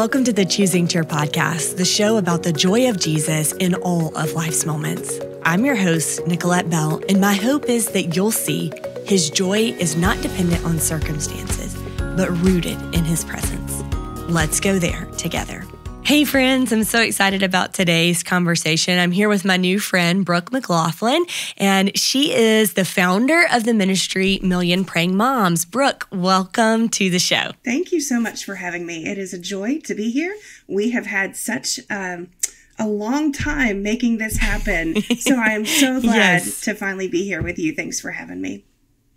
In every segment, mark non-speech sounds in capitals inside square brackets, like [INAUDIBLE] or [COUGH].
Welcome to the Choosing Cheer podcast, the show about the joy of Jesus in all of life's moments. I'm your host, Nicolette Bell, and my hope is that you'll see his joy is not dependent on circumstances, but rooted in his presence. Let's go there together. Hey, friends, I'm so excited about today's conversation. I'm here with my new friend, Brooke McGlothlin, and she is the founder of the ministry Million Praying Moms. Brooke, welcome to the show. Thank you so much for having me. It is a joy to be here. We have had such um, a long time making this happen. [LAUGHS] So I am so glad yes. to finally be here with you. Thanks for having me.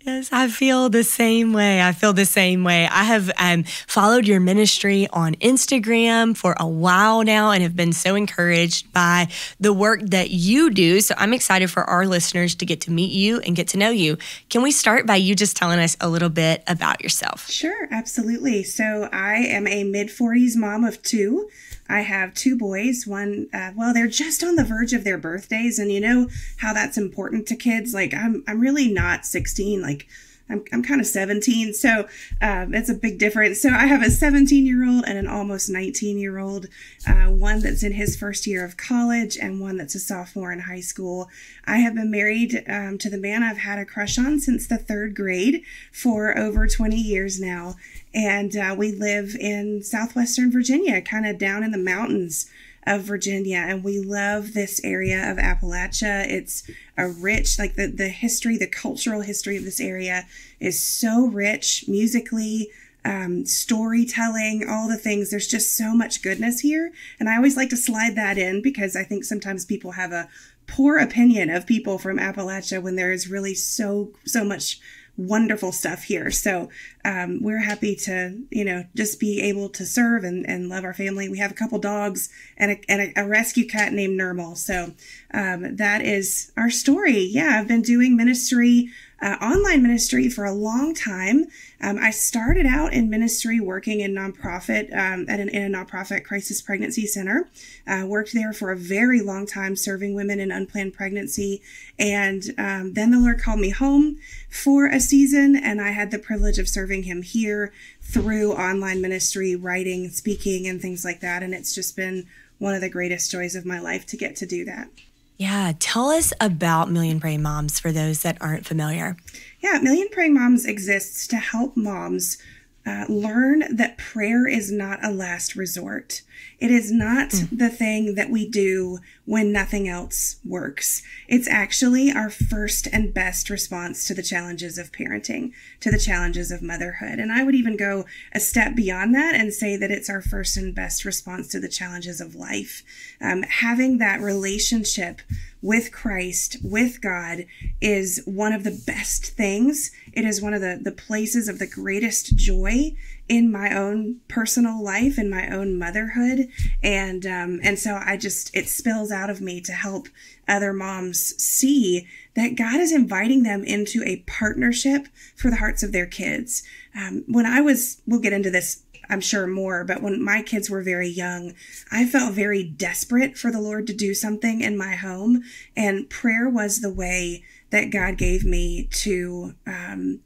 Yes, I feel the same way. I feel the same way. I have um, followed your ministry on Instagram for a while now and have been so encouraged by the work that you do. So I'm excited for our listeners to get to meet you and get to know you. Can we start by you just telling us a little bit about yourself? Sure, absolutely. So I am a mid 40s mom of two. I have two boys. One, uh, well, they're just on the verge of their birthdays, and you know how that's important to kids. Like I'm, I'm really not 16. Like I'm, I'm kind of 17, so um, it's a big difference. So I have a 17 year old and an almost 19 year old, uh, one that's in his first year of college and one that's a sophomore in high school. I have been married um, to the man I've had a crush on since the third grade for over 20 years now. And uh, we live in southwestern Virginia, kind of down in the mountains of Virginia, and we love this area of Appalachia. It's a rich, like the, the history, the cultural history of this area is so rich musically, um, storytelling, all the things. There's just so much goodness here. And I always like to slide that in because I think sometimes people have a poor opinion of people from Appalachia when there is really so, so much wonderful stuff here. So um, we're happy to, you know, just be able to serve and, and love our family. We have a couple dogs and a, and a, rescue cat named Nermal. So um, that is our story. Yeah, I've been doing ministry uh, online ministry for a long time. Um, I started out in ministry working in nonprofit um, at an, in a nonprofit crisis pregnancy center. Uh, worked there for a very long time, serving women in unplanned pregnancy. And um, then the Lord called me home for a season, and I had the privilege of serving Him here through online ministry, writing, speaking, and things like that. And it's just been one of the greatest joys of my life to get to do that. Yeah, tell us about Million Praying Moms for those that aren't familiar. Yeah, Million Praying Moms exists to help moms uh, learn that prayer is not a last resort. It is not mm. the thing that we do when nothing else works. It's actually our first and best response to the challenges of parenting, to the challenges of motherhood. And I would even go a step beyond that and say that it's our first and best response to the challenges of life. Um, having that relationship with Christ, with God, is one of the best things. It is one of the, the places of the greatest joy in my own personal life, in my own motherhood. And, um, and so I just, it spills out of me to help other moms see that God is inviting them into a partnership for the hearts of their kids. Um, when I was, we'll get into this I'm sure more, but when my kids were very young, I felt very desperate for the Lord to do something in my home. And prayer was the way that God gave me to um,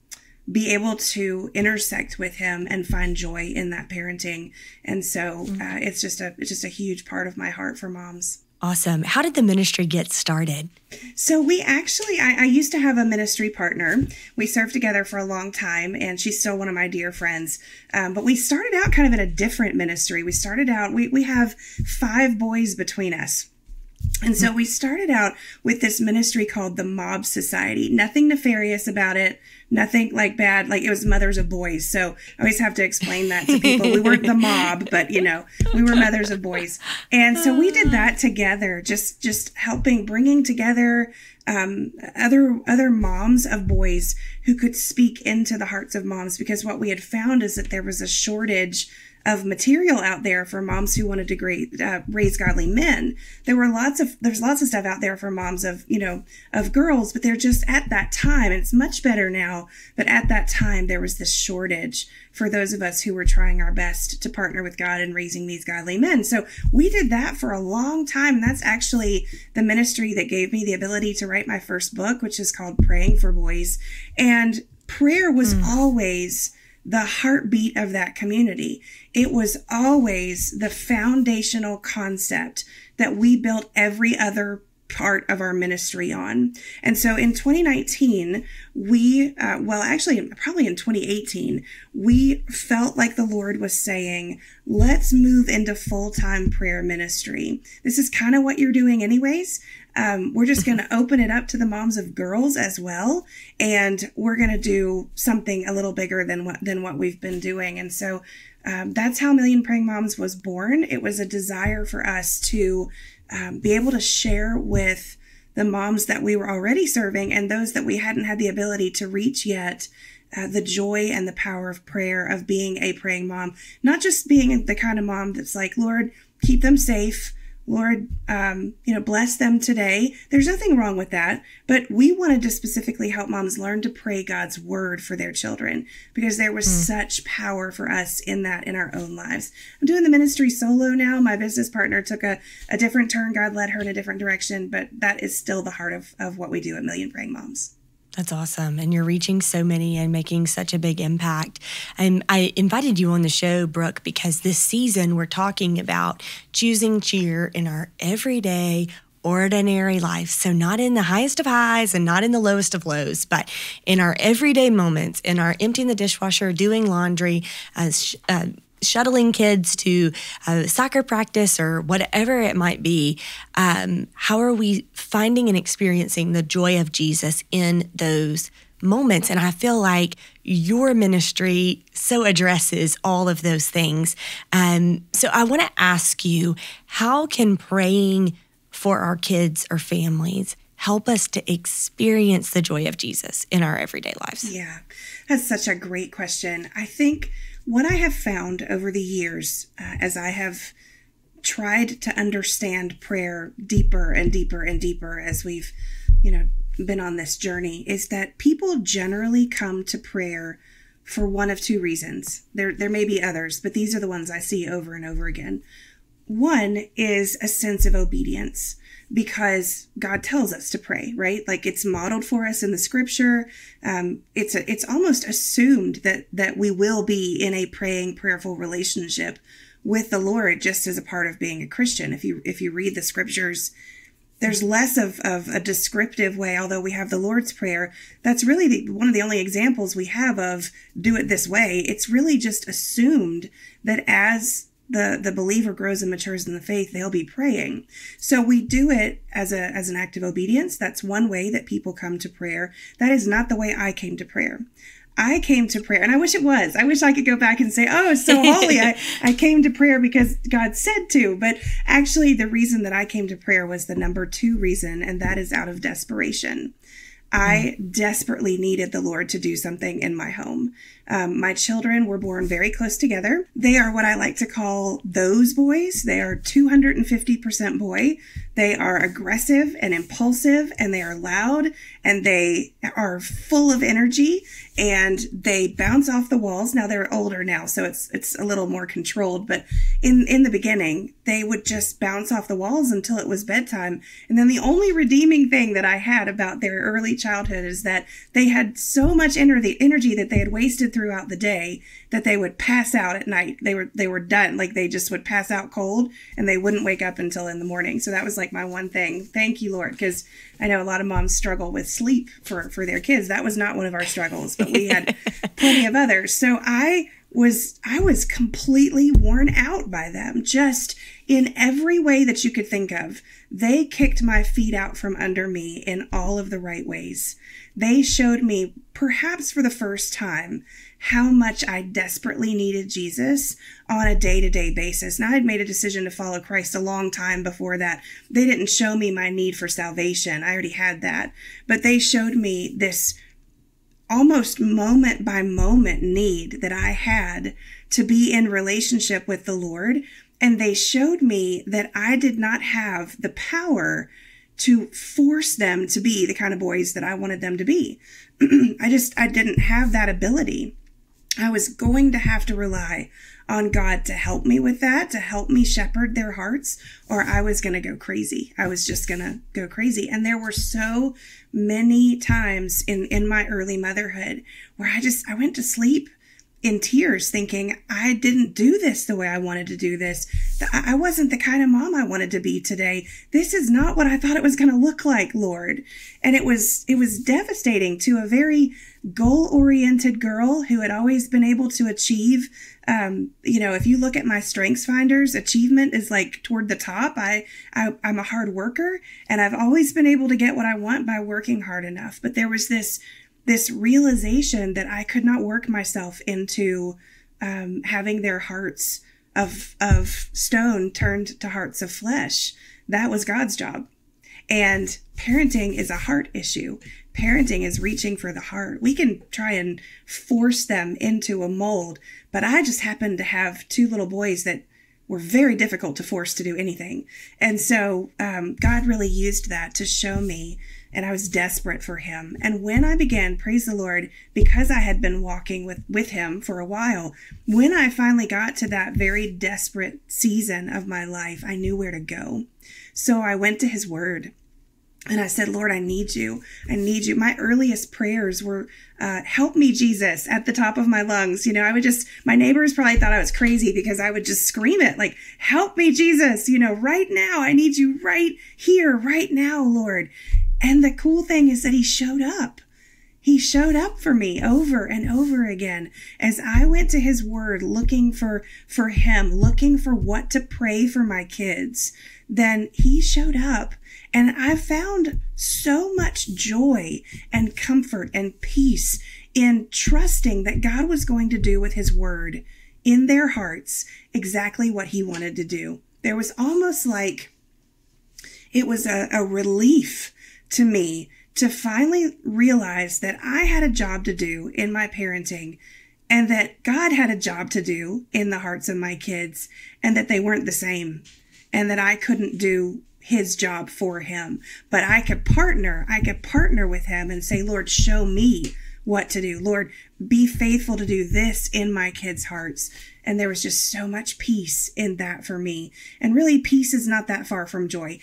be able to intersect with Him and find joy in that parenting. And so mm-hmm. uh, it's just a it's just a huge part of my heart for moms. Awesome. How did the ministry get started? So, we actually, I, I, used to have a ministry partner. We served together for a long time, and she's still one of my dear friends. Um, but we started out kind of in a different ministry. We started out, we, we have five boys between us. And so we started out with this ministry called the Mob Society. Nothing nefarious about it nothing like bad. Like it was mothers of boys. So I always have to explain that to people. we weren't the mob, but you know, we were mothers of boys. And so we did that together, just, just helping, bringing together, um, other, other moms of boys who could speak into the hearts of moms because what we had found is that there was a shortage of material out there for moms who wanted to great, uh, raise godly men. There were lots of there's lots of stuff out there for moms of you know of girls, but they're just at that time. And it's much better now, but at that time there was this shortage for those of us who were trying our best to partner with God in raising these godly men. So we did that for a long time. And that's actually the ministry that gave me the ability to write my first book, which is called Praying for Boys. And prayer was mm. always the heartbeat of that community. It was always the foundational concept that we built every other part of our ministry on. And so in 2019, we, uh, well, actually, probably in 2018, we felt like the Lord was saying, let's move into full time prayer ministry. This is kind of what you're doing, anyways. Um, we're just going [LAUGHS] to open it up to the moms of girls as well, and we're going to do something a little bigger than what than what we've been doing. And so um, that's how Million Praying Moms was born. It was a desire for us to um, be able to share with the moms that we were already serving and those that we hadn't had the ability to reach yet. Uh, the joy and the power of prayer, of being a praying mom, not just being the kind of mom that's like, Lord, keep them safe. Lord, um, you know, bless them today. There's nothing wrong with that, but we wanted to specifically help moms learn to pray God's word for their children because there was mm. such power for us in that in our own lives. I'm doing the ministry solo now. My business partner took a, a different turn. God led her in a different direction, but that is still the heart of, of what we do at Million Praying Moms. That's awesome. And you're reaching so many and making such a big impact. And I invited you on the show, Brooke, because this season we're talking about choosing cheer in our everyday, ordinary life. So, not in the highest of highs and not in the lowest of lows, but in our everyday moments, in our emptying the dishwasher, doing laundry, as uh, shuttling kids to uh, soccer practice or whatever it might be, um, how are we finding and experiencing the joy of Jesus in those moments? And I feel like your ministry so addresses all of those things. Um, so I want to ask you how can praying for our kids or families help us to experience the joy of Jesus in our everyday lives? Yeah, that's such a great question. I think what I have found over the years, uh, as I have tried to understand prayer deeper and deeper and deeper as we've, you know, been on this journey, is that people generally come to prayer for one of two reasons. There, there may be others, but these are the ones I see over and over again. One is a sense of obedience because God tells us to pray, right? Like it's modeled for us in the scripture. Um, it's a, it's almost assumed that that we will be in a praying, prayerful relationship with the Lord, just as a part of being a Christian. If you if you read the scriptures, there's less of, of a descriptive way, although we have the Lord's Prayer. That's really the, one of the only examples we have of do it this way. It's really just assumed that as the the believer grows and matures in the faith they'll be praying so we do it as a as an act of obedience that's one way that people come to prayer that is not the way i came to prayer I came to prayer, and I wish it was. I wish I could go back and say, "Oh, so holy!" I, [LAUGHS] I came to prayer because God said to. But actually, the reason that I came to prayer was the number two reason, and that is out of desperation. I mm. desperately needed the Lord to do something in my home. Um, my children were born very close together. They are what I like to call those boys. They are 250% boy. They are aggressive and impulsive and they are loud and they are full of energy and they bounce off the walls. Now they're older now, so it's it's a little more controlled, but in in the beginning, they would just bounce off the walls until it was bedtime. And then the only redeeming thing that I had about their early childhood is that they had so much energy energy that they had wasted throughout the day that they would pass out at night. They were they were done. Like they just would pass out cold and they wouldn't wake up until in the morning. So that was like my one thing. Thank you, Lord, because I know a lot of moms struggle with sleep for for their kids. That was not one of our struggles, but we had [LAUGHS] plenty of others. So I was I was completely worn out by them. Just in every way that you could think of. They kicked my feet out from under me in all of the right ways. They showed me, perhaps for the first time, how much I desperately needed Jesus on a day to day basis. Now, I'd made a decision to follow Christ a long time before that. They didn't show me my need for salvation. I already had that. But they showed me this almost moment by moment need that I had to be in relationship with the Lord. And they showed me that I did not have the power to force them to be the kind of boys that I wanted them to be. [CLEARS THROAT] I just, I didn't have that ability. I was going to have to rely on God to help me with that, to help me shepherd their hearts, or I was going to go crazy. I was just going to go crazy. And there were so many times in, in my early motherhood where I just, I went to sleep in tears thinking I didn't do this the way I wanted to do this. I wasn't the kind of mom I wanted to be today. This is not what I thought it was going to look like, Lord. And it was, it was devastating to a very goal oriented girl who had always been able to achieve. Um, you know, if you look at my strengths finders, achievement is like toward the top. I, I, I'm a hard worker and I've always been able to get what I want by working hard enough. But there was this this realization that I could not work myself into um, having their hearts of of stone turned to hearts of flesh. That was God's job. And parenting is a heart issue. Parenting is reaching for the heart. We can try and force them into a mold, but I just happened to have two little boys that were very difficult to force to do anything. And so um, God really used that to show me and I was desperate for him. And when I began, praise the Lord, because I had been walking with, with him for a while, when I finally got to that very desperate season of my life, I knew where to go. So I went to his word. And I said, Lord, I need you. I need you. My earliest prayers were, uh, help me, Jesus, at the top of my lungs. You know, I would just, my neighbors probably thought I was crazy because I would just scream it like, help me, Jesus, you know, right now. I need you right here, right now, Lord. And the cool thing is that he showed up. He showed up for me over and over again as I went to his word looking for, for him, looking for what to pray for my kids. Then he showed up and I found so much joy and comfort and peace in trusting that God was going to do with his word in their hearts exactly what he wanted to do. There was almost like it was a, a relief to me to finally realize that I had a job to do in my parenting and that God had a job to do in the hearts of my kids and that they weren't the same and that I couldn't do his job for him, but I could partner, I could partner with him and say, Lord, show me what to do. Lord, be faithful to do this in my kids' hearts. And there was just so much peace in that for me. And really, peace is not that far from joy.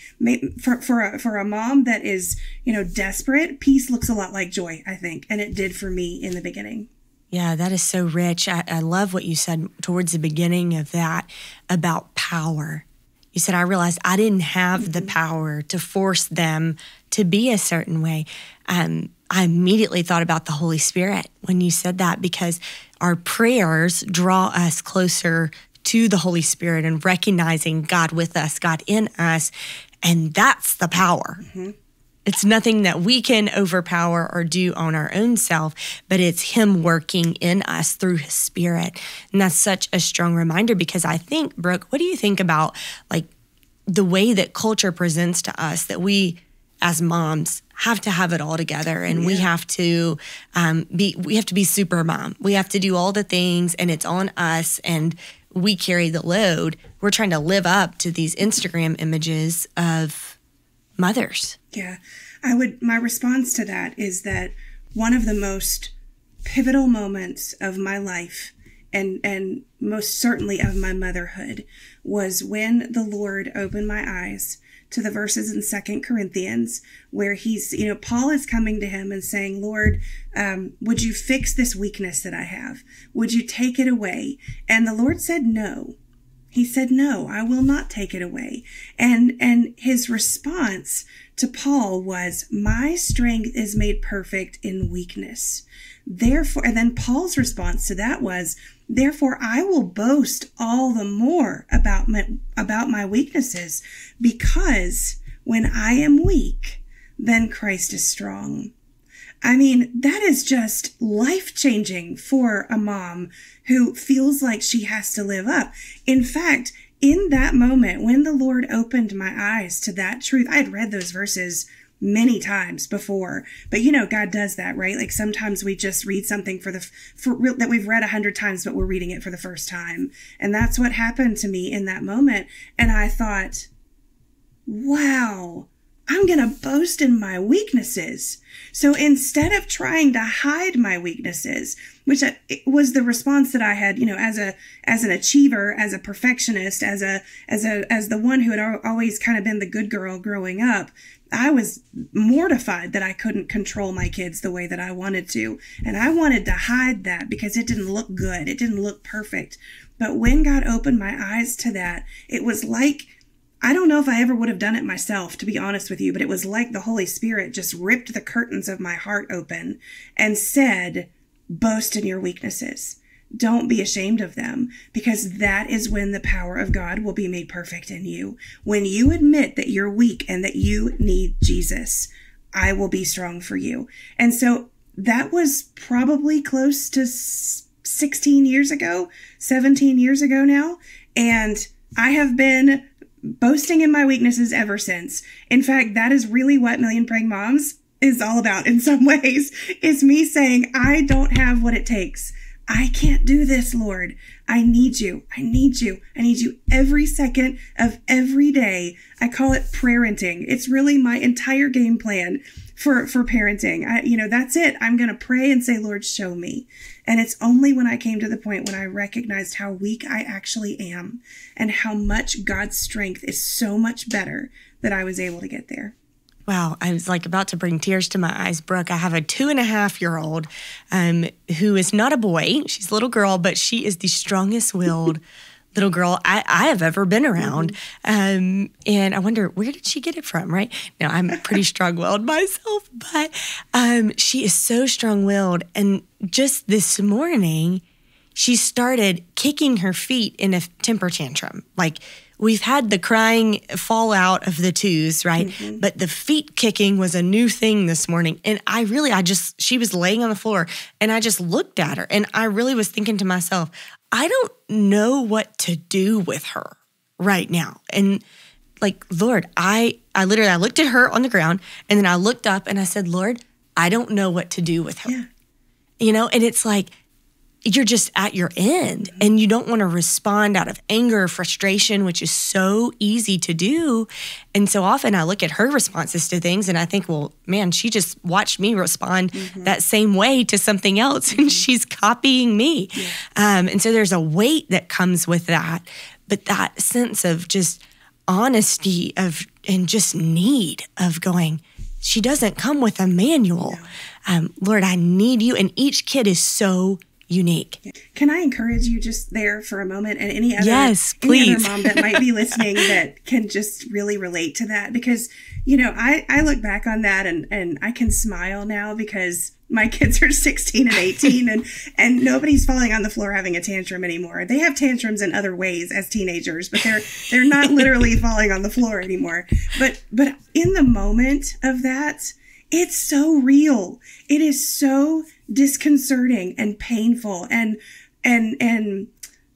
For, for, a, for a mom that is, you know, desperate, peace looks a lot like joy, I think. And it did for me in the beginning. Yeah, that is so rich. I, I love what you said towards the beginning of that about power. You said, I realized I didn't have mm-hmm. the power to force them to be a certain way. Um, I immediately thought about the Holy Spirit when you said that because our prayers draw us closer to the Holy Spirit and recognizing God with us, God in us. And that's the power. Mm-hmm. It's nothing that we can overpower or do on our own self, but it's Him working in us through His Spirit. And that's such a strong reminder because I think, Brooke, what do you think about like the way that culture presents to us that we as moms have to have it all together and yeah. we have to um, be we have to be super mom. We have to do all the things and it's on us and we carry the load. We're trying to live up to these instagram images of mothers. Yeah. I would my response to that is that one of the most pivotal moments of my life and and most certainly of my motherhood was when the lord opened my eyes to the verses in Second Corinthians where he's, you know, Paul is coming to him and saying, Lord, um, would you fix this weakness that I have? Would you take it away? And the Lord said, no. He said, no, I will not take it away. And, and his response to Paul was, my strength is made perfect in weakness. Therefore, and then Paul's response to that was, Therefore, I will boast all the more about my, about my weaknesses because when I am weak, then Christ is strong. I mean, that is just life changing for a mom who feels like she has to live up. In fact, in that moment, when the Lord opened my eyes to that truth, I had read those verses many times before. But you know, God does that, right? Like sometimes we just read something for the for real, that we've read a hundred times, but we're reading it for the first time, and that's what happened to me in that moment. And I thought, wow, I'm going to boast in my weaknesses. So instead of trying to hide my weaknesses, which was the response that I had, you know, as a, as an achiever, as a perfectionist, as a, as a, as the one who had always kind of been the good girl growing up, I was mortified that I couldn't control my kids the way that I wanted to. And I wanted to hide that because it didn't look good. It didn't look perfect. But when God opened my eyes to that, it was like I don't know if I ever would have done it myself, to be honest with you, but it was like the Holy Spirit just ripped the curtains of my heart open and said, boast in your weaknesses. Don't be ashamed of them because that is when the power of God will be made perfect in you. When you admit that you're weak and that you need Jesus, I will be strong for you. And so that was probably close to 16 years ago, 17 years ago now. And I have been boasting in my weaknesses ever since. In fact, that is really what Million Praying Moms is all about in some [LAUGHS] ways, is me saying, I don't have what it takes. I can't do this, Lord. I need you. I need you. I need you every second of every day. I call it parenting. It's really my entire game plan for, for parenting. I, you know, that's it. I'm going to pray and say, Lord, show me. And it's only when I came to the point when I recognized how weak I actually am and how much God's strength is so much better that I was able to get there. Wow, I was like about to bring tears to my eyes, Brooke. I have a two and a half year old um, who is not a boy. She's a little girl, but she is the strongest willed [LAUGHS] little girl I, I, have ever been around. Mm-hmm. Um, and I wonder, where did she get it from, right? Now, I'm pretty [LAUGHS] strong willed myself, but um, she is so strong willed. And just this morning, she started kicking her feet in a temper tantrum. Like, we've had the crying fallout of the twos, right? Mm-hmm. But the feet kicking was a new thing this morning. And I really, I just, she was laying on the floor and I just looked at her and I really was thinking to myself, I don't know what to do with her right now. And like, Lord, I, I literally, I looked at her on the ground and then I looked up and I said, Lord, I don't know what to do with her. Yeah. You know, and it's like, you're just at your end and you don't want to respond out of anger or frustration, which is so easy to do. And so often I look at her responses to things and I think, well, man, she just watched me respond mm-hmm. that same way to something else and mm-hmm. she's copying me. Yeah. Um, and so there's a weight that comes with that. But that sense of just honesty of and just need of going, she doesn't come with a manual. Um, Lord, I need you. And each kid is so unique. Can I encourage you just there for a moment and any other, yes, please. Any other mom that might be [LAUGHS] listening that can just really relate to that? Because, you know, I, I look back on that and, and I can smile now because my [LAUGHS] kids are 16 and 18 and, and nobody's falling on the floor having a tantrum anymore. They have tantrums in other ways as teenagers, but they're, they're not literally [LAUGHS] falling on the floor anymore. But, but in the moment of that, it's so real. It is so disconcerting and painful and and and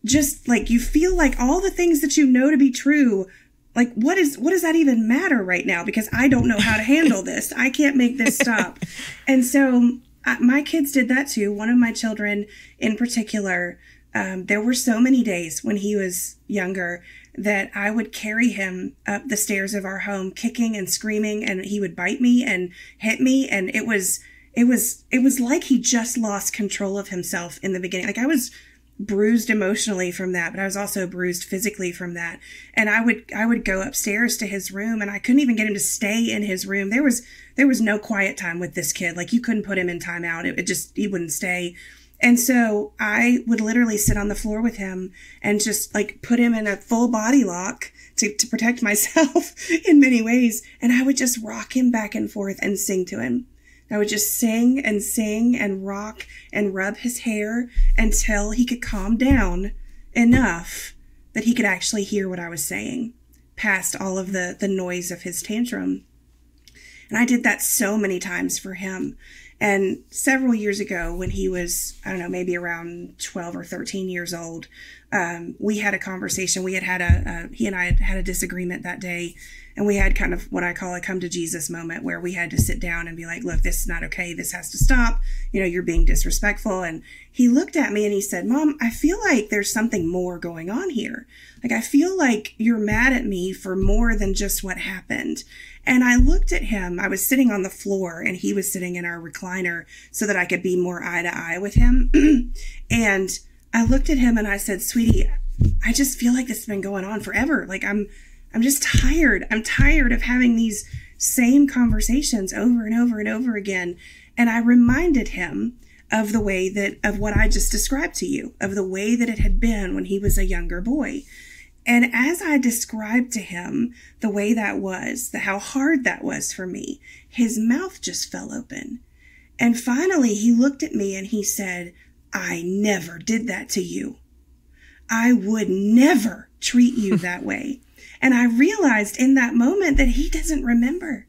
just like you feel like all the things that you know to be true like what is what does that even matter right now? Because i don't know how to handle this. I can't make this stop. [LAUGHS] And so uh, my kids did that too. One of my children in particular um, there were so many days when he was younger that I would carry him up the stairs of our home, kicking and screaming, and he would bite me and hit me. And it was, it was, it was like he just lost control of himself in the beginning. Like I was bruised emotionally from that, but I was also bruised physically from that. And I would, I would go upstairs to his room and I couldn't even get him to stay in his room. There was, there was no quiet time with this kid. Like you couldn't put him in timeout. It, it just, he wouldn't stay. And so I would literally sit on the floor with him and just like put him in a full body lock to, to protect [LAUGHS] myself in many ways. And I would just rock him back and forth and sing to him. I would just sing and sing and rock and rub his hair until he could calm down enough that he could actually hear what I was saying past all of the, the noise of his tantrum. And I did that so many times for him. And several years ago, when he was, I don't know, maybe around 12 or 13 years old, um, we had a conversation. We had had a, he and I had had a disagreement that day. And we had kind of what I call a come to Jesus moment where we had to sit down and be like, look, this is not okay. This has to stop. You know, you're being disrespectful. And he looked at me and he said, Mom, I feel like there's something more going on here. Like, I feel like you're mad at me for more than just what happened. And I looked at him. I was sitting on the floor and he was sitting in our recliner so that I could be more eye to eye with him. [CLEARS THROAT] and I looked at him and I said, sweetie, I just feel like this has been going on forever. Like I'm, I'm just tired. I'm tired of having these same conversations over and over and over again. And I reminded him of the way that, of what I just described to you, of the way that it had been when he was a younger boy. And as I described to him the way that was, the how hard that was for me, his mouth just fell open. And finally he looked at me and he said, I never did that to you. I would never treat you [LAUGHS] that way. And I realized in that moment that he doesn't remember.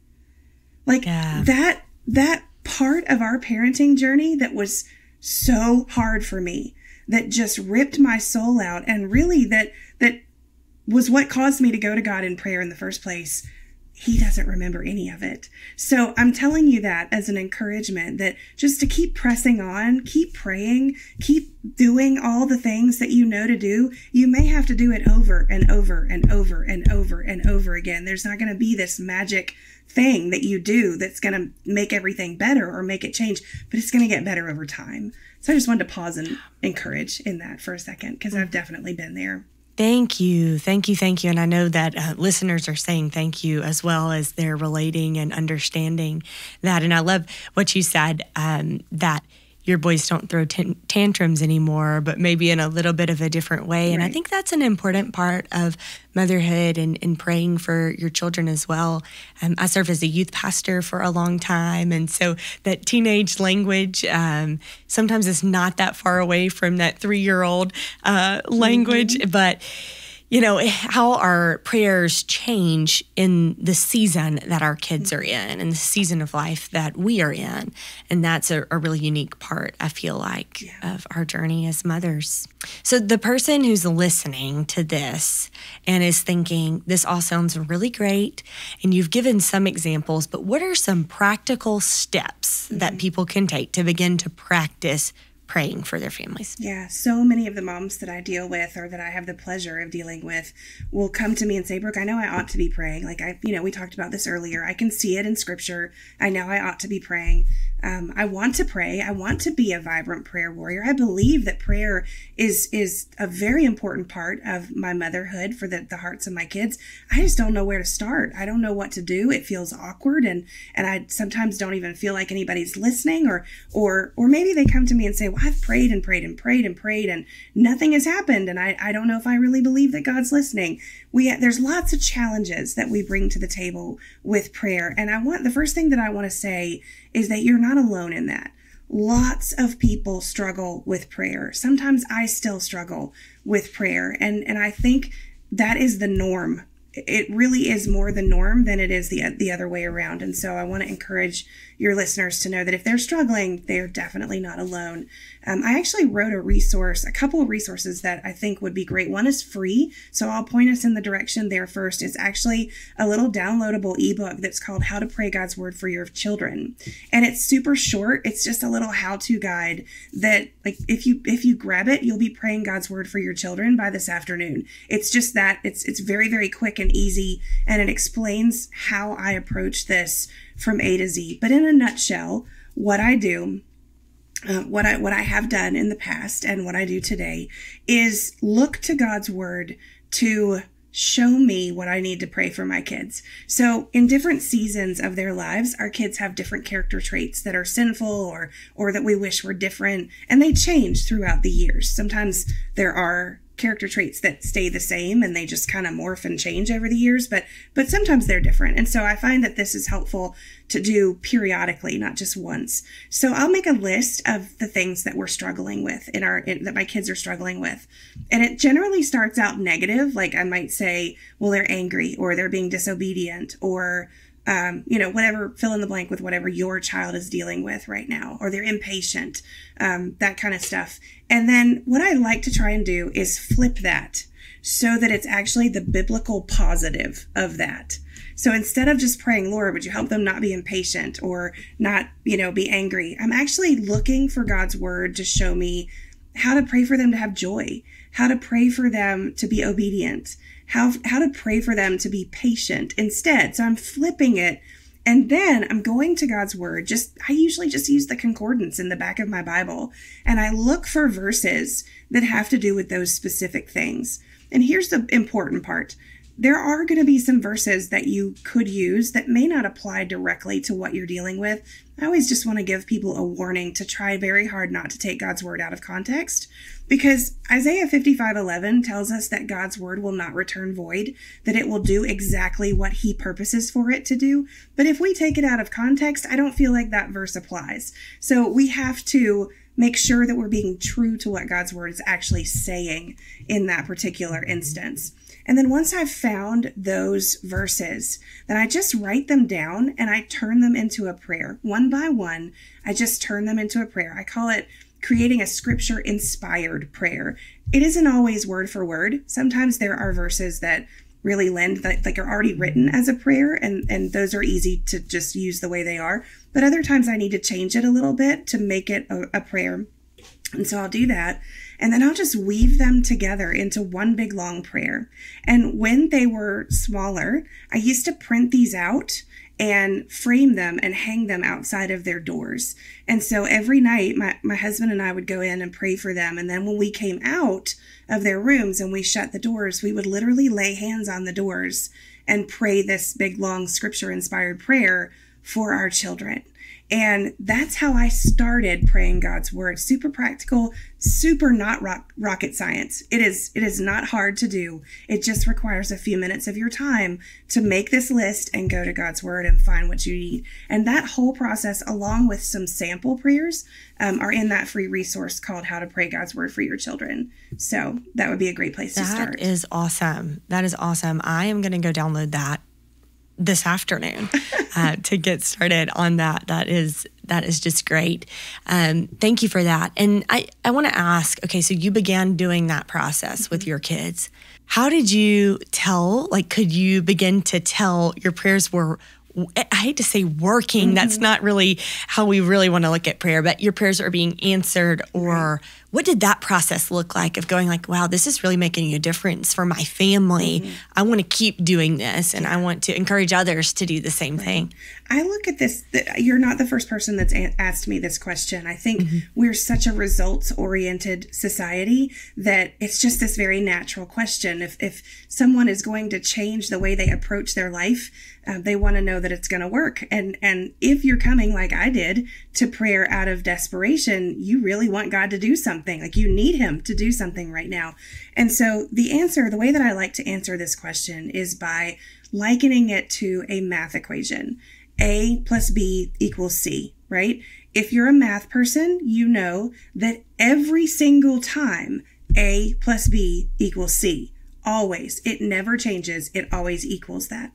Like yeah. that, that part of our parenting journey that was so hard for me, that just ripped my soul out and really that, that was what caused me to go to God in prayer in the first place he doesn't remember any of it. So I'm telling you that as an encouragement that just to keep pressing on, keep praying, keep doing all the things that you know to do. You may have to do it over and over and over and over and over again. There's not going to be this magic thing that you do that's going to make everything better or make it change, but it's going to get better over time. So I just wanted to pause and encourage in that for a second because I've mm-hmm. definitely been there. Thank you. Thank you. Thank you. And I know that uh, listeners are saying thank you as well as they're relating and understanding that. And I love what you said um, that your boys don't throw t- tantrums anymore, but maybe in a little bit of a different way. Right. And I think that's an important part of motherhood and, and praying for your children as well. Um, I served as a youth pastor for a long time. And so that teenage language um, sometimes is not that far away from that three year old uh, language. Mm-hmm. But you know, how our prayers change in the season that our kids are in and the season of life that we are in. And that's a, a really unique part, I feel like, yeah. of our journey as mothers. So, the person who's listening to this and is thinking, this all sounds really great, and you've given some examples, but what are some practical steps mm-hmm. that people can take to begin to practice praying for their families. Yeah, so many of the moms that I deal with or that I have the pleasure of dealing with will come to me and say, Brooke, I know I ought to be praying. Like I, you know, we talked about this earlier. I can see it in scripture. I know I ought to be praying. Um, I want to pray. I want to be a vibrant prayer warrior. I believe that prayer is is a very important part of my motherhood for the, the hearts of my kids. I just don't know where to start. I don't know what to do. It feels awkward and and I sometimes don't even feel like anybody's listening or or or maybe they come to me and say, Well, I've prayed and prayed and prayed and prayed and nothing has happened and I, I don't know if I really believe that God's listening. We there's lots of challenges that we bring to the table with prayer. And I want the first thing that I want to say is that you're not alone in that. Lots of people struggle with prayer. Sometimes I still struggle with prayer. And, and I think that is the norm it really is more the norm than it is the the other way around. And so I want to encourage your listeners to know that if they're struggling, they're definitely not alone. Um, I actually wrote a resource, a couple of resources that I think would be great. One is free, so I'll point us in the direction there first. It's actually a little downloadable ebook that's called How to Pray God's Word for Your Children, and it's super short. It's just a little how-to guide that, like, if you if you grab it, you'll be praying God's Word for your children by this afternoon. It's just that it's it's very very quick and easy, and it explains how I approach this from A to Z. But in a nutshell, what I do, uh, what I what I have done in the past and what I do today is look to God's word to show me what I need to pray for my kids. So in different seasons of their lives, our kids have different character traits that are sinful or or that we wish were different and they change throughout the years. Sometimes there are character traits that stay the same and they just kind of morph and change over the years but but sometimes they're different. And so i find that this is helpful to do periodically not just once. So i'll make a list of the things that we're struggling with in our in, that my kids are struggling with. And it generally starts out negative like i might say well they're angry or they're being disobedient or um, you know, whatever, fill in the blank with whatever your child is dealing with right now, or they're impatient, um, that kind of stuff. And then what I like to try and do is flip that so that it's actually the biblical positive of that. So instead of just praying, Lord, would you help them not be impatient or not, you know, be angry? I'm actually looking for God's word to show me how to pray for them to have joy, how to pray for them to be obedient, how, how to pray for them to be patient instead. So I'm flipping it. And then I'm going to God's word. Just, I usually just use the concordance in the back of my Bible and I look for verses that have to do with those specific things. And here's the important part there are going to be some verses that you could use that may not apply directly to what you're dealing with. I always just want to give people a warning to try very hard not to take God's word out of context because Isaiah 55:11 tells us that God's word will not return void, that it will do exactly what he purposes for it to do. But if we take it out of context, I don't feel like that verse applies. So we have to make sure that we're being true to what God's word is actually saying in that particular instance. And then once I've found those verses, then I just write them down and I turn them into a prayer. One by one, I just turn them into a prayer. I call it creating a scripture inspired prayer. It isn't always word for word. Sometimes there are verses that really lend that like are already written as a prayer and and those are easy to just use the way they are but other times i need to change it a little bit to make it a, a prayer and so i'll do that and then I'll just weave them together into one big long prayer. And when they were smaller, I used to print these out and frame them and hang them outside of their doors. And so every night, my, my husband and I would go in and pray for them. And then when we came out of their rooms and we shut the doors, we would literally lay hands on the doors and pray this big, long scripture inspired prayer for our children. And that's how I started praying God's word. Super practical, super not rock, rocket science. It is, it is not hard to do. It just requires a few minutes of your time to make this list and go to God's word and find what you need. And that whole process, along with some sample prayers, um, are in that free resource called How to Pray God's Word for Your Children. So that would be a great place that to start. That is awesome. That is awesome. I am going to go download that this afternoon uh, [LAUGHS] to get started on that. That is that is just great. Um, thank you for that. And I I want to ask. Okay, so you began doing that process with your kids. How did you tell? Like, could you begin to tell your prayers were I hate to say working. Mm-hmm. That's not really how we really want to look at prayer, but your prayers are being answered or right what did that process look like of going like wow this is really making a difference for my family mm-hmm. i want to keep doing this and i want to encourage others to do the same right. thing i look at this you're not the first person that's asked me this question i think mm-hmm. we're such a results oriented society that it's just this very natural question if if someone is going to change the way they approach their life uh, they want to know that it's going to work and and if you're coming like i did to prayer out of desperation you really want god to do something something. Like you need him to do something right now. And so the answer, the way that I like to answer this question is by likening it to a math equation. A plus B equals C, right? If you're a math person, you know that every single time A plus B equals C. Always. It never changes. It always equals that.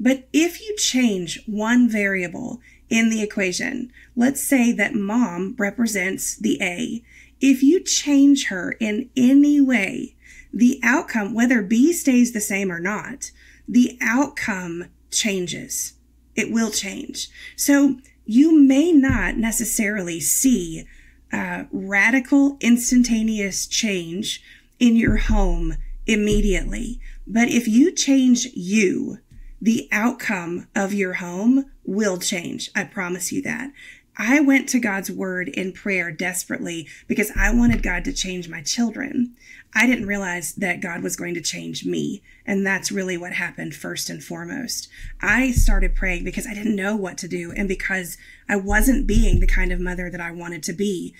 But if you change one variable in the equation, let's say that mom represents the A if you change her in any way, the outcome, whether B stays the same or not, the outcome changes. It will change. So you may not necessarily see uh, radical, instantaneous change in your home immediately. But if you change you, the outcome of your home will change. I promise you that. I went to God's word in prayer desperately because I wanted God to change my children. I didn't realize that God was going to change me. And that's really what happened first and foremost. I started praying because I didn't know what to do and because I wasn't being the kind of mother that I wanted to be.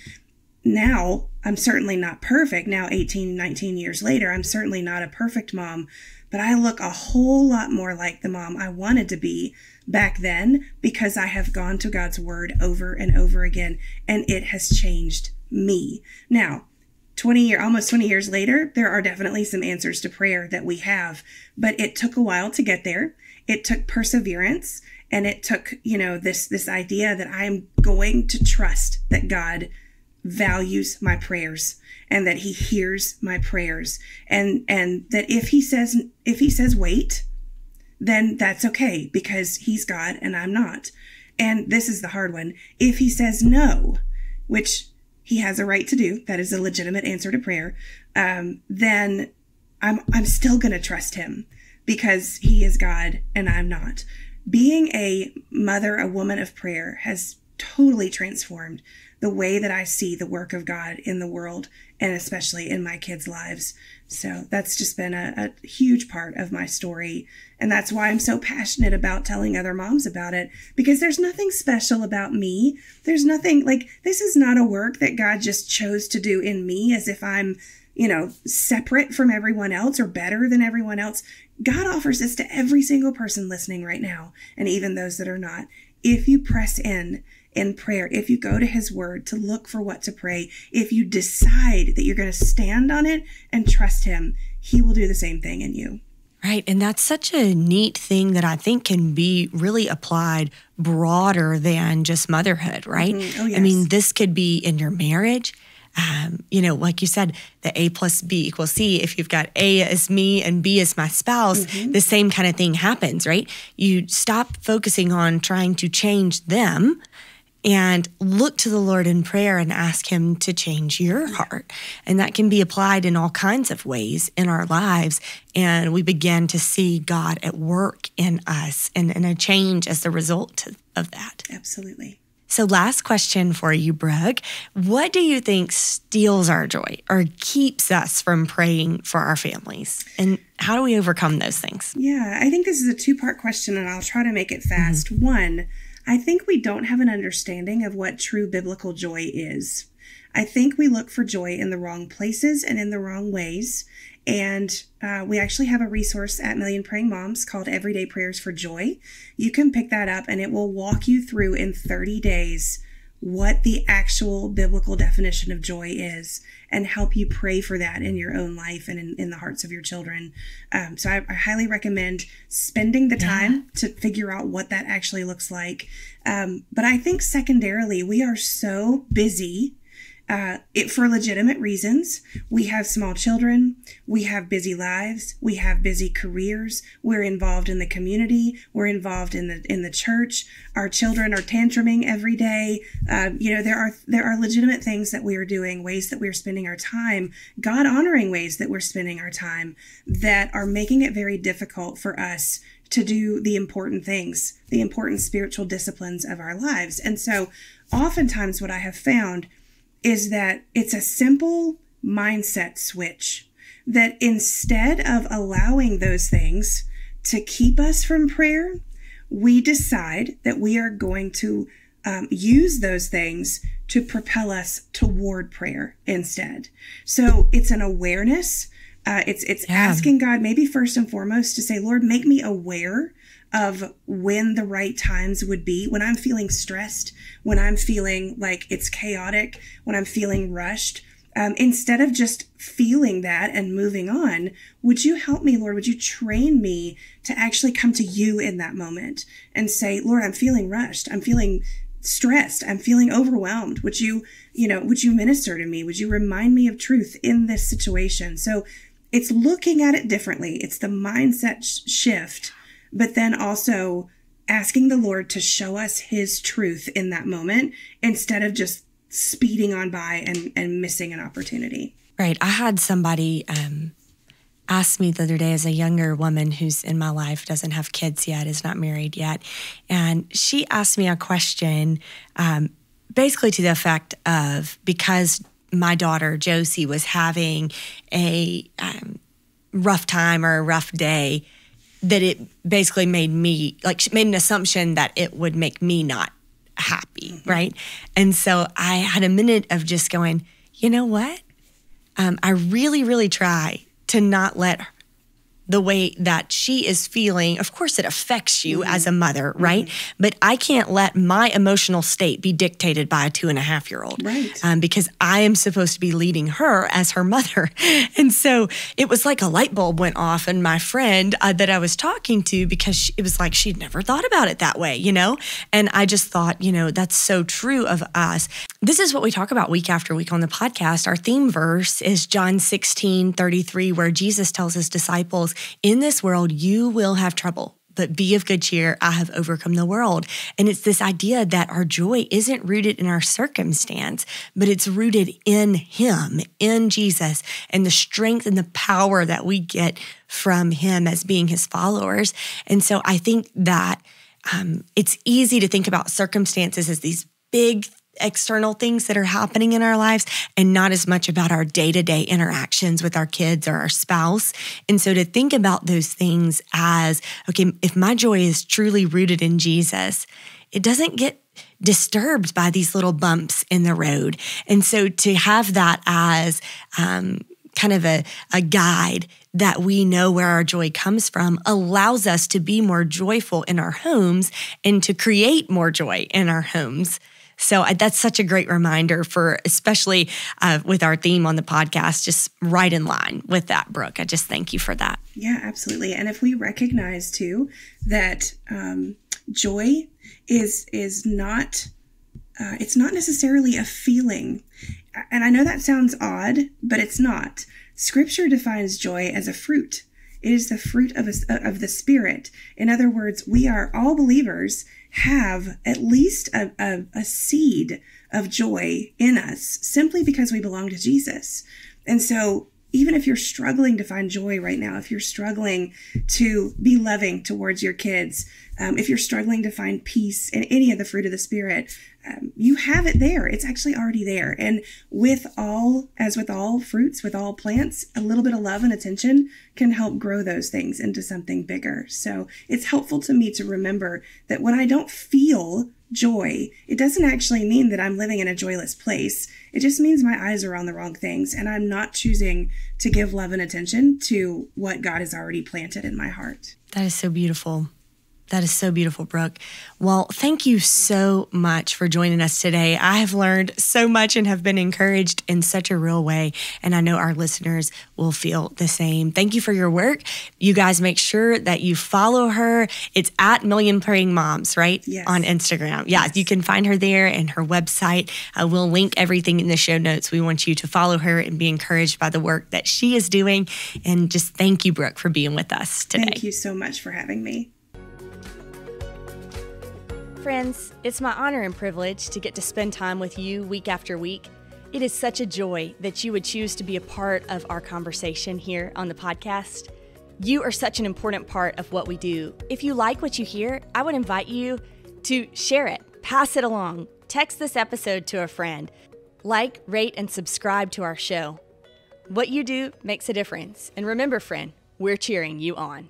Now, I'm certainly not perfect. Now, 18, 19 years later, I'm certainly not a perfect mom, but I look a whole lot more like the mom I wanted to be back then because I have gone to God's word over and over again and it has changed me. Now, 20 year almost 20 years later, there are definitely some answers to prayer that we have, but it took a while to get there. It took perseverance and it took, you know, this this idea that I'm going to trust that God values my prayers and that he hears my prayers and and that if he says if he says wait then that's okay because he's God and I'm not. And this is the hard one. If he says no, which he has a right to do, that is a legitimate answer to prayer, um, then I'm, I'm still going to trust him because he is God and I'm not. Being a mother, a woman of prayer has totally transformed the way that I see the work of God in the world and especially in my kids' lives. So that's just been a, a, huge part of my story. And that's why I'm so passionate about telling other moms about it because there's nothing special about me. There's nothing like this is not a work that God just chose to do in me as if I'm, you know, separate from everyone else or better than everyone else. God offers this to every single person listening right now and even those that are not. If you press in in prayer, if you go to his word to look for what to pray, if you decide that you're going to stand on it and trust him, he will do the same thing in you. Right. And that's such a neat thing that I think can be really applied broader than just motherhood, right? Mm-hmm. Oh, yes. I mean, this could be in your marriage. Um, you know, like you said, the A plus B equals C. If you've got A as me and B as my spouse, mm-hmm. the same kind of thing happens, right? You stop focusing on trying to change them and look to the Lord in prayer and ask Him to change your heart. And that can be applied in all kinds of ways in our lives. And we begin to see God at work in us and, and a change as the result of that. Absolutely. So, last question for you, Brooke. What do you think steals our joy or keeps us from praying for our families? And how do we overcome those things? Yeah, I think this is a two part question, and I'll try to make it fast. Mm-hmm. One, I think we don't have an understanding of what true biblical joy is. I think we look for joy in the wrong places and in the wrong ways. And uh, we actually have a resource at Million Praying Moms called Everyday Prayers for Joy. You can pick that up and it will walk you through in 30 days what the actual biblical definition of joy is and help you pray for that in your own life and in, in the hearts of your children. Um, so I, I, highly recommend spending the time yeah. to figure out what that actually looks like. Um, but I think secondarily, we are so busy uh, it for legitimate reasons. We have small children. We have busy lives. We have busy careers. We're involved in the community. We're involved in the in the church. Our children are tantruming every day. Uh, you know, there are there are legitimate things that we are doing, ways that we're spending our time, God honoring ways that we're spending our time, that are making it very difficult for us to do the important things, the important spiritual disciplines of our lives. And so, oftentimes, what I have found is that it's a simple mindset switch that instead of allowing those things to keep us from prayer, we decide that we are going to um, use those things to propel us toward prayer instead. So it's an awareness. Uh, it's it's yeah. asking God maybe first and foremost to say, Lord, make me aware of when the right times would be when I'm feeling stressed, when I'm feeling like it's chaotic, when I'm feeling rushed. Um, instead of just feeling that and moving on, would you help me, Lord? Would you train me to actually come to you in that moment and say, Lord, I'm feeling rushed. I'm feeling stressed. I'm feeling overwhelmed. Would you, you know, would you minister to me? Would you remind me of truth in this situation? So it's looking at it differently. It's the mindset sh- shift but then also asking the Lord to show us his truth in that moment instead of just speeding on by and, and missing an opportunity. Right. I had somebody um, ask me the other day as a younger woman who's in my life, doesn't have kids yet, is not married yet. And she asked me a question um, basically to the effect of because my daughter Josie was having a um, rough time or a rough day, that it basically made me like made an assumption that it would make me not happy, mm-hmm. right? And so I had a minute of just going, you know what? Um, I really, really try to not let the way that she is feeling, of course, it affects you mm-hmm. as a mother, right? Mm-hmm. But I can't let my emotional state be dictated by a two and a half year old. Right. Um, because I am supposed to be leading her as her mother. [LAUGHS] And so it was like a light bulb went off and my friend uh, that I was talking to, because she, it was like she'd never thought about it that way, you know? And I just thought, you know, that's so true of us. This is what we talk about week after week on the podcast. Our theme verse is John 16 33, where Jesus tells his disciples, in this world, you will have trouble but be of good cheer. I have overcome the world. And it's this idea that our joy isn't rooted in our circumstance, but it's rooted in Him, in Jesus, and the strength and the power that we get from Him as being His followers. And so I think that um, it's easy to think about circumstances as these big external things that are happening in our lives and not as much about our day to day interactions with our kids or our spouse. And so to think about those things as, okay, if my joy is truly rooted in Jesus, it doesn't get disturbed by these little bumps in the road. And so to have that as, um, kind of a, a guide that we know where our joy comes from allows us to be more joyful in our homes and to create more joy in our homes. So that's such a great reminder for, especially uh, with our theme on the podcast, just right in line with that, Brooke. I just thank you for that. Yeah, absolutely. And if we recognize too that um, joy is is not uh, it's not necessarily a feeling, and I know that sounds odd, but it's not. Scripture defines joy as a fruit. It is the fruit of, a, of the Spirit. In other words, we are all believers have at least a, a, a seed of joy in us simply because we belong to Jesus. And so even if you're struggling to find joy right now, if you're struggling to be loving towards your kids, um, if you're struggling to find peace in any of the fruit of the Spirit, um, you have it there. It's actually already there. And with all, as with all fruits, with all plants, a little bit of love and attention can help grow those things into something bigger. So it's helpful to me to remember that when I don't feel joy, it doesn't actually mean that I'm living in a joyless place. It just means my eyes are on the wrong things and I'm not choosing to give love and attention to what God has already planted in my heart. That is so beautiful. That is so beautiful, Brooke. Well, thank you so much for joining us today. I have learned so much and have been encouraged in such a real way. And I know our listeners will feel the same. Thank you for your work. You guys make sure that you follow her. It's at Million Praying Moms, right? Yes. On Instagram. Yeah, yes. you can find her there and her website. Uh, we'll link everything in the show notes. We want you to follow her and be encouraged by the work that she is doing. And just thank you, Brooke, for being with us today. Thank you so much for having me friends, it's my honor and privilege to get to spend time with you week after week. It is such a joy that you would choose to be a part of our conversation here on the podcast. You are such an important part of what we do. If you like what you hear, I would invite you to share it, pass it along, text this episode to a friend, like, rate, and subscribe to our show. What you do makes a difference. And remember, friend, we're cheering you on.